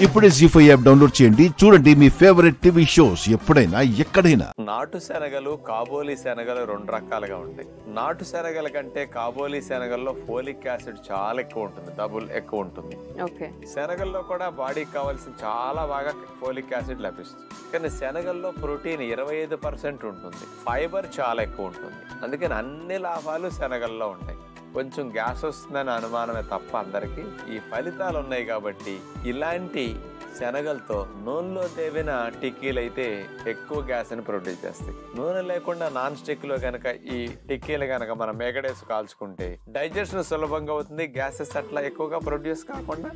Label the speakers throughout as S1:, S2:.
S1: ఇప్పుడే G five app download చేయండి. చూడండి మీ ఫేవరెట్ టీవీ షోస్ ఎప్పుడైనా ఎక్కడైనా.
S2: నాటు శనగలు కాబోలి శనగలు రెండు రకాలుగా ఉంటాయి. నాటు శనగల కంటే కాబోలి శనగల్లో ఫోలిక్ యాసిడ్ చాలా ఎక్కువ ఉంటుంది. డబుల్ ఎక్కువ ఉంటుంది.
S3: ఓకే.
S2: శనగల్లో కూడా బాడీకి కావాల్సిన చాలా బాగా ఫోలిక్ యాసిడ్ లభిస్తుంది. కానీ శనగల్లో ప్రోటీన్ ఇరవై ఐదు పర్సెంట్ ఉంటుంది. ఫైబర్ చాలా ఎక్కువ ఉంటుంది. అందుకని అన్ని లాభాలు శనగల్లో ఉంటాయి. కొంచెం గ్యాస్ వస్తుందని అనుమానమే తప్ప అందరికీ. ఈ ఫలితాలు ఉన్నాయి కాబట్టి ఇలాంటి శనగలతో నూనెలో తేవిన టిక్కీలు అయితే ఎక్కువ గ్యాస్ని ప్రొడ్యూస్ చేస్తాయి. నూనె లేకుండా నాన్ స్టిక్లో గనక ఈ టిక్కీలు గనక మనం మేగడేసి కాల్చుకుంటే డైజెషన్ సులభంగా అవుతుంది గ్యాసెస్ అట్లా ఎక్కువగా ప్రొడ్యూస్ కాకుండా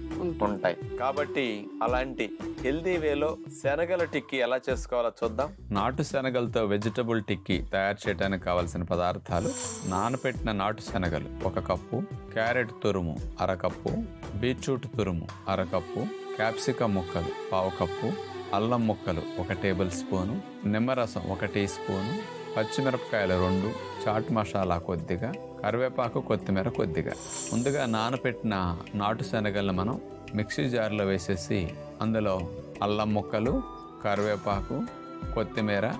S2: ఉంటాయి. కాబట్టి అలాంటి హెల్దీ వేలో శనగల టిక్కీ ఎలా చేసుకోవాలో చూద్దాం. నాటు శనగలతో వెజిటబుల్ టిక్కీ తయారు చేయడానికి కావాల్సిన పదార్థాలు నానబెట్టిన నాటు శనగలు ఒక కప్పు క్యారెట్ తురుము అరకప్పు బీట్రూట్ తురుము అరకప్పు క్యాప్సికమ్ ముక్కలు పావు కప్పు అల్లం ముక్కలు ఒక టేబుల్ స్పూను నిమ్మరసం ఒక టీ స్పూను పచ్చిమిరపకాయలు రెండు చాట్ మసాలా కొద్దిగా కరివేపాకు కొత్తిమీర కొద్దిగా. ముందుగా నానబెట్టిన నాటు శనగలను మనం మిక్సీ జార్లో వేసేసి అందులో అల్లం ముక్కలు కరివేపాకు కొత్తిమీర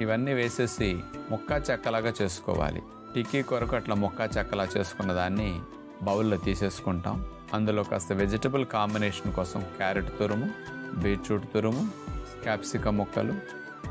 S2: ఇవన్నీ వేసేసి ముక్క చెక్కలాగా చేసుకోవాలి. టిక్కీ కొరకు అట్లా ముక్క చెక్కలా చేసుకున్న దాన్ని బౌల్లో తీసేసుకుంటాం. అందులో కాస్త వెజిటబుల్ కాంబినేషన్ కోసం క్యారెట్ తురుము బీట్రూట్ తురుము క్యాప్సికమ్ ముక్కలు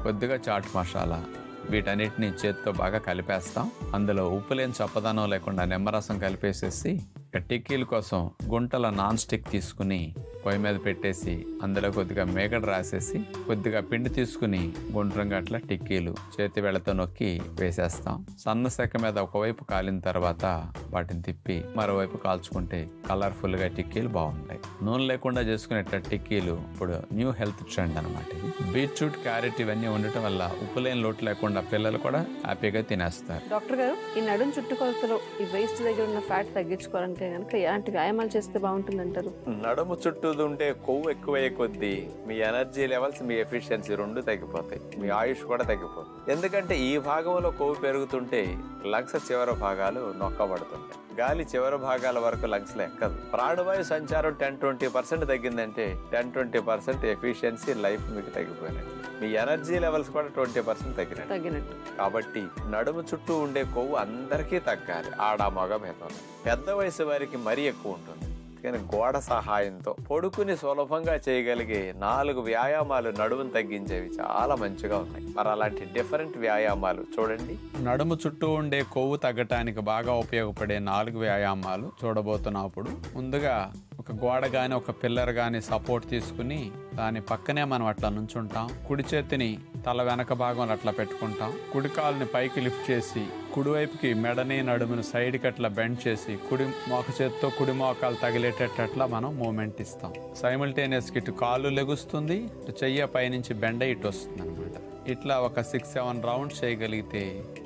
S2: కొద్దిగా చాట్ మసాలా. వీటన్నిటిని చేత్తో బాగా కలిపేస్తాం. అందులో ఉప్పు లేని చప్పదనం లేకుండా నిమ్మరసం కలిపేసేసి టిక్కీల కోసం గుంటల నాన్ స్టిక్ తీసుకుని పొయ్యి మీద పెట్టేసి అందులో కొద్దిగా మేగడ రాసేసి కొద్దిగా పిండి తీసుకుని గుండ్రంగా అట్లా టిక్కీలు చేతి వేళ్ళతో నొక్కి వేసేస్తాం. సన్న సెక్క మీద ఒకవైపు కాలిన తర్వాత వాటిని తిప్పి మరోవైపు కాల్చుకుంటే కలర్ఫుల్గా టిక్కీలు బాగుంటాయి. నూనె లేకుండా చేసుకునేట టిక్కీలు ఇప్పుడు న్యూ హెల్త్ ట్రెండ్ అనమాట బీట్రూట్ క్యారెట్ ఇవన్నీ ఉండటం వల్ల ఉప్పు లేని లోటు లేకుండా పిల్లలు కూడా హ్యాపీగా తినేస్తారు.
S3: డాక్టర్ గారు ఈ నడుం చుట్టుకొలతలో ఈ వేస్ట్ దగ్గర ఉన్న ఫ్యాట్ తగ్గించుకోవాలంటే కనుక ఎలాంటి వ్యాయామాలు చేస్తే బాగుంటుంది అంటారు
S2: నడుము చుట్టూ ఉంటే కొవ్వు ఎక్కువయ్యే కొద్దీ మీ ఎనర్జీ లెవెల్స్ మీ ఎఫిషియన్సీ రెండు తగ్గిపోతాయి. మీ ఆయుష్ కూడా తగ్గిపోతుంది. ఎందుకంటే ఈ భాగంలో కొవ్వు పెరుగుతుంటే లంగ్స్ చివరి భాగాలు నొక్కబడుతుంటాయి. గాలి చివరి భాగాల వరకు లంగ్స్ ఎక్కదు ప్రాణవాయు సంచారం ten twenty percent తగ్గిందంటే ten twenty percent efficiency life మీకు తగ్గిపోయినట్టు. మీ ఎనర్జీ లెవెల్స్ కూడా ట్వంటీ పర్సెంట్ తగ్గినట్టు.
S3: తగ్గినట్టు.
S2: కాబట్టి నడుము చుట్టూ ఉండే కొవ్వు అందరికీ తగ్గాలి. ఆడ మగ భేదం. పెద్ద వయసు వారికి మరీ ఎక్కువ ఉంటుంది. కానీ గోడ సహాయంతో పొడుకుని సులభంగా చేయగలిగే నాలుగు వ్యాయామాలు నడుమును తగ్గించేవి చాలా మంచిగా ఉన్నాయి. మరి అలాంటి డిఫరెంట్ వ్యాయామాలు చూడండి.
S4: నడుము చుట్టూ ఉండే కొవ్వు తగ్గటానికి బాగా ఉపయోగపడే నాలుగు వ్యాయామాలు చూడబోతున్నప్పుడు ముందుగా ఒక గోడ కానీ ఒక పిల్లర్ కానీ సపోర్ట్ తీసుకుని దాని పక్కనే మనం అట్లా నుంచుంటాం. కుడి చేతిని తల వెనక భాగంలో అట్లా పెట్టుకుంటాం. కుడి కాలుని పైకి లిఫ్ట్ చేసి కుడివైపుకి మెడని నడుమును సైడ్కి అట్లా బెండ్ చేసి కుడి మోక చేత్తో కుడి మోకాలు తగిలేటట్లా మనం మూమెంట్ ఇస్తాం. సైమల్టేనియస్కి ఇటు కాలు లెగుస్తుంది ఇటు చెయ్య పైనుంచి బెండ ఇటు వస్తుంది అనమాట ఇట్లా ఒక సిక్స్ సెవెన్ రౌండ్ చేయగలిగితే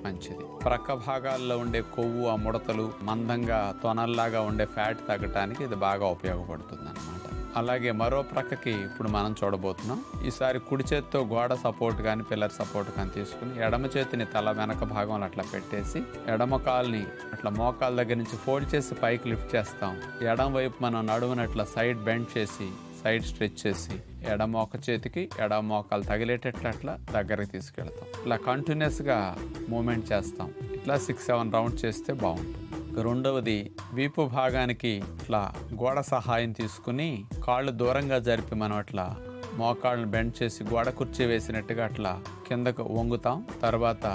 S4: మంచిది. ప్రక్క భాగాల్లో ఉండే కొవ్వు ఆ ముడతలు మందంగా తొనల్లాగా ఉండే ఫ్యాట్ తగ్గటానికి ఇది బాగా ఉపయోగపడుతుంది అనమాట అలాగే మరో ప్రక్కకి ఇప్పుడు మనం చూడబోతున్నాం. ఈసారి కుడి చేత్తో గోడ సపోర్ట్ కానీ పిల్లర్ సపోర్ట్ కానీ తీసుకుని ఎడమ చేతిని తల వెనక భాగంలో అట్లా పెట్టేసి ఎడమ కాల్ని అట్లా మోకాల దగ్గర నుంచి ఫోల్డ్ చేసి పైకి లిఫ్ట్ చేస్తాం. ఎడమ వైపు మనం నడుమున అట్లా సైడ్ బెండ్ చేసి సైడ్ స్ట్రెచ్ చేసి ఎడమ ఒక చేతికి ఎడమ మోకాలు తగిలేటట్లు అట్లా దగ్గరికి తీసుకెళ్తాం. ఇట్లా కంటిన్యూస్గా మూమెంట్ చేస్తాం. ఇట్లా సిక్స్ సెవెన్ రౌండ్ చేస్తే బాగుంటుంది. రెండవది వీపు భాగానికి ఇట్లా గోడ సహాయం తీసుకుని కాళ్ళు దూరంగా జరిపి మనం అట్లా మోకాళ్ళను బెండ్ చేసి గోడ కుర్చీ వేసినట్టుగా అట్లా కిందకు వంగుతాం. తర్వాత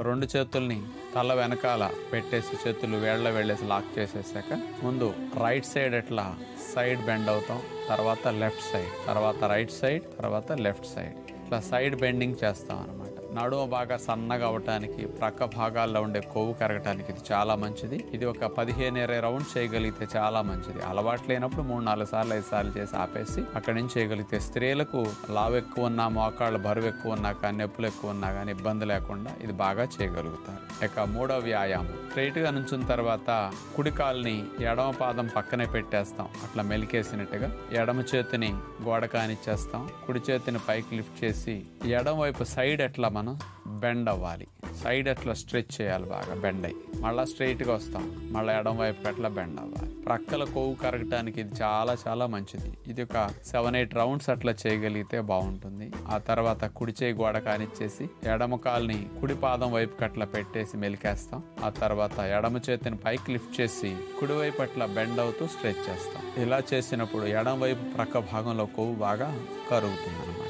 S4: రెండు చేతుల్ని తల వెనకాల పెట్టేసి చేతులు వేళ్ళ వెళ్ళేసి లాక్ చేసేసాక ముందు రైట్ సైడ్ అట్లా సైడ్ బెండ్ అవుతాం. తర్వాత లెఫ్ట్ సైడ్ తర్వాత రైట్ సైడ్ తర్వాత లెఫ్ట్ సైడ్. ఇట్లా సైడ్ బెండింగ్ చేస్తాం అనమాట నడుమ బాగా సన్నగా అవటానికి ప్రక్క భాగాల్లో ఉండే కొవ్వు కరగటానికి ఇది చాలా మంచిది. ఇది ఒక పదిహేను ఇరవై రౌండ్ చేయగలిగితే చాలా మంచిది. అలవాటు లేనప్పుడు మూడు నాలుగు సార్లు ఐదు సార్లు చేసి ఆపేసి అక్కడి నుంచి చేయగలిగితే స్త్రీలకు లావు ఎక్కువ ఉన్నా మోకాళ్ళు బరువు ఎక్కువ ఉన్నా కానీ నొప్పులు ఎక్కువ ఉన్నా కానీ ఇబ్బంది లేకుండా ఇది బాగా చేయగలుగుతారు. ఇక మూడో వ్యాయామం. స్ట్రైట్గా నుంచిన తర్వాత కుడికాల్ని ఎడమ పాదం పక్కనే పెట్టేస్తాం. అట్లా మెలికేసినట్టుగా ఎడమ చేతిని గోడ కానిచ్చేస్తాం. కుడి చేతిని పైకి లిఫ్ట్ చేసి ఎడమ వైపు సైడ్ ఎట్లా మనం బెండ్ అవ్వాలి. సైడ్ అట్లా స్ట్రెచ్ చేయాలి బాగా బెండ్ అయ్యి. మళ్ళీ స్ట్రైట్గా వస్తాం. మళ్ళీ ఎడం వైపు అట్లా బెండ్ అవ్వాలి. ప్రక్కల కొవ్వు కరగటానికి ఇది చాలా చాలా మంచిది. ఇది ఒక సెవెన్ ఎయిట్ రౌండ్స్ అట్లా చేయగలిగితే బాగుంటుంది. ఆ తర్వాత కుడి చేయి గోడ కానిచ్చేసి ఎడమ కాల్ని కుడి పాదం వైపుకి అట్లా పెట్టేసి మెలికేస్తాం. ఆ తర్వాత ఎడమ చేతిని పైకి లిఫ్ట్ చేసి కుడి వైపు అట్లా బెండ్ అవుతూ స్ట్రెచ్ చేస్తాం. ఇలా చేసినప్పుడు ఎడం వైపు ప్రక్క భాగంలో కొవ్వు బాగా కరుగుతుంది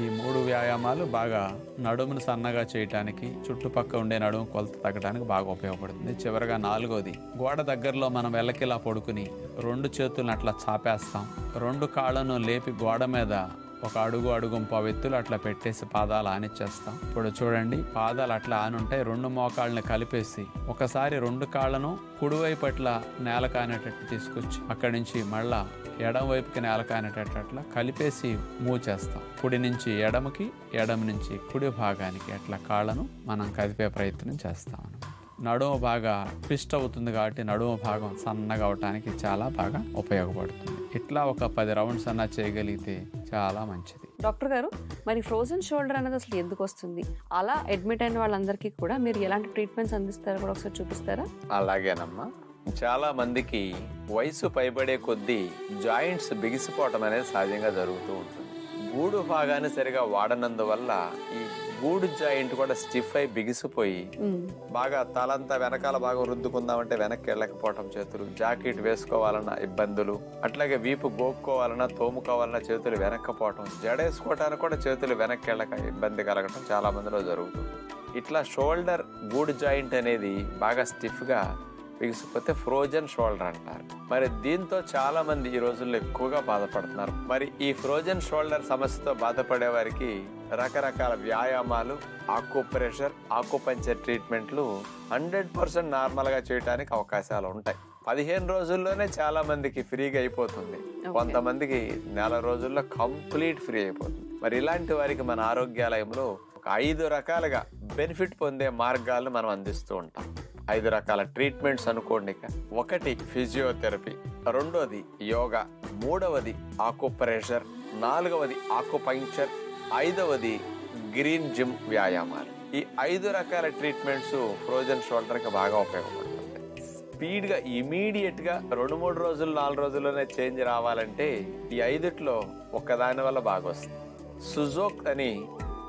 S4: ఈ మూడు వ్యాయామాలు బాగా నడుమును సన్నగా చేయటానికి చుట్టుపక్క ఉండే నడుము కొలత తగ్గడానికి బాగా ఉపయోగపడుతుంది. చివరిగా నాలుగోది గోడ దగ్గరలో మనం వెల్లకిలా పడుకుని రెండు చేతులను అట్లా చాపేస్తాం. రెండు కాళ్ళను లేపి గోడ మీద ఒక అడుగు అడుగు ఎత్తులు అట్లా పెట్టేసి పాదాలు ఆనిచ్చేస్తాం. ఇప్పుడు చూడండి పాదాలు అట్లా ఆనుంటాయి రెండు మోకాళ్ళని కలిపేసి ఒకసారి రెండు కాళ్ళను కుడివైపు అట్లా నేల కానేటట్టు తీసుకొచ్చి అక్కడి నుంచి మళ్ళా ఎడం వైపుకి నేల కానేటట్టు అట్లా కలిపేసి మూవ్ చేస్తాం కుడి నుంచి ఎడమకి ఎడమ నుంచి కుడి భాగానికి అట్లా కాళ్ళను మనం కదిపే ప్రయత్నం చేస్తాం నడుము బాగా ట్విస్ట్ అవుతుంది కాబట్టి నడుము భాగం సన్నగా అవటానికి చాలా బాగా ఉపయోగపడుతుంది. ఇట్లా ఒక పది రౌండ్స్ అన్నా చేయగలిగితే చాలా మంచిది.
S3: డాక్టర్ గారు మరి ఫ్రోజన్ షోల్డర్ అనేది అసలు ఎందుకు వస్తుంది? అలా అడ్మిట్ అయిన వాళ్ళందరికీ కూడా మీరు ఎలాంటి ట్రీట్మెంట్స్ అందిస్తారో కూడా ఒకసారి చూపిస్తారా?
S2: అలాగేనమ్మా. చాలా మందికి వయసు పైబడే కొద్దీ జాయింట్స్ బిగిసిపోవటం అనేది సహజంగా జరుగుతూ ఉంటుంది. గూడు భాగాన్ని సరిగా వాడనందువల్ల ఈ గూడు జాయింట్ కూడా స్టిఫ్ అయి బిగిసిపోయి బాగా తలంతా వెనకాల బాగా రుద్దుకుందామంటే వెనక్కి వెళ్ళకపోవటం చేతులు జాకెట్ వేసుకోవాలన్న ఇబ్బందులు అట్లాగే వీపు గోక్కోవాలన్నా తోముకోవాలన్నా చేతులు వెనక్కపోవటం జడేసుకోవటానికి కూడా చేతులు వెనక్కి వెళ్ళక ఇబ్బంది కలగటం చాలా మందిలో జరుగుతుంది. ఇట్లా షోల్డర్ గూడు జాయింట్ అనేది బాగా స్టిఫ్గా బిగిసిపోతే ఫ్రోజన్ షోల్డర్ అంటారు. మరి దీంతో చాలా మంది ఈ రోజుల్లో ఎక్కువగా బాధపడుతున్నారు. మరి ఈ ఫ్రోజన్ షోల్డర్ సమస్యతో బాధపడే వారికి రకరకాల వ్యాయామాలు ఆకుప్రెషర్ ఆకుపంచర్ ట్రీట్మెంట్లు హండ్రెడ్ పర్సెంట్ నార్మల్గా చేయడానికి అవకాశాలు ఉంటాయి. పదిహేను రోజుల్లోనే చాలా మందికి ఫ్రీగా అయిపోతుంది. కొంతమందికి నెల రోజుల్లో కంప్లీట్ ఫ్రీ అయిపోతుంది. మరి ఇలాంటి వారికి మన ఆరోగ్యాలయంలో ఒక ఐదు రకాలుగా బెనిఫిట్ పొందే మార్గాలను మనం అందిస్తూ ఉంటాం. ఐదు రకాల ట్రీట్మెంట్స్ అనుకోండి ఒకటి ఫిజియోథెరపీ రెండోది యోగా మూడవది ఆకుప్రెషర్ నాలుగవది ఆకుపంక్చర్ ఐదవది గ్రీన్ జిమ్ వ్యాయామాలు. ఈ ఐదు రకాల ట్రీట్మెంట్స్ ఫ్రోజన్ షోల్డర్కి బాగా ఉపయోగపడుతుంది. స్పీడ్గా ఇమీడియట్గా రెండు మూడు రోజులు నాలుగు రోజుల్లోనే చేంజ్ రావాలంటే ఈ ఐదుట్లో ఒక్కదాని వల్ల బాగా వస్తుంది సుజోక్ అని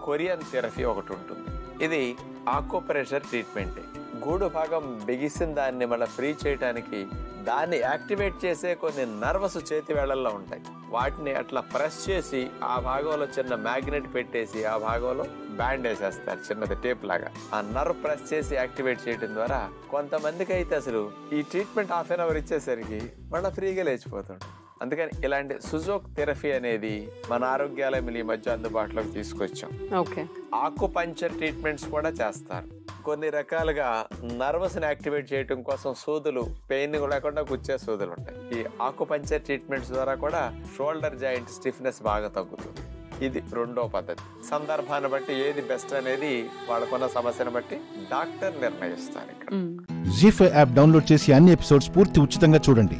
S2: కొరియన్ థెరపీ ఒకటి ఉంటుంది. ఇది ఆకుప్రెషర్ ట్రీట్మెంట్. గూడు భాగం బిగిసిన దాన్ని మళ్ళీ ఫ్రీ చేయడానికి దాన్ని యాక్టివేట్ చేసే కొన్ని నర్వస్ చేతి వేళల్లో ఉంటాయి. వాటిని అట్లా ప్రెస్ చేసి ఆ భాగంలో చిన్న మ్యాగ్నెట్ పెట్టేసి ఆ భాగంలో బ్యాండ్ వేసేస్తారు చిన్నది టేప్ లాగా. ఆ నర్వ్ ప్రెస్ చేసి యాక్టివేట్ చేయడం ద్వారా కొంతమందికి అయితే అసలు ఈ ట్రీట్మెంట్ హాఫ్ అన్ అవర్ ఇచ్చేసరికి మళ్ళీ ఫ్రీగా లేచిపోతాడు అందుకని ఇలాంటి సుజోక్ థెరపీ అనేది మన ఆరోగ్యాలయం ఈ మధ్య అందుబాటులోకి తీసుకొచ్చాం.
S3: ఓకే.
S2: ఆకుపంచర్ ట్రీట్మెంట్స్ కూడా చేస్తారు. కొన్ని రకాలుగా నర్వస్ని యాక్టివేట్ చేయడం కోసం సూదులు పెయిన్ లేకుండా గుచ్చే సూదులు ఉంటాయి ఈ ఆకుపంచర్ ట్రీట్మెంట్స్ ద్వారా కూడా షోల్డర్ జాయింట్ స్టిఫ్నెస్ బాగా తగ్గుతుంది. ఇది రెండో పద్ధతి. సందర్భాన్ని బట్టి ఏది బెస్ట్ అనేది వాళ్ళకున్న సమస్యను బట్టి డాక్టర్ నిర్ణయిస్తారు ఇక్కడ.
S1: జీ యాప్ డౌన్లోడ్ చేసి అన్ని ఎపిసోడ్స్ పూర్తి ఉచితంగా చూడండి.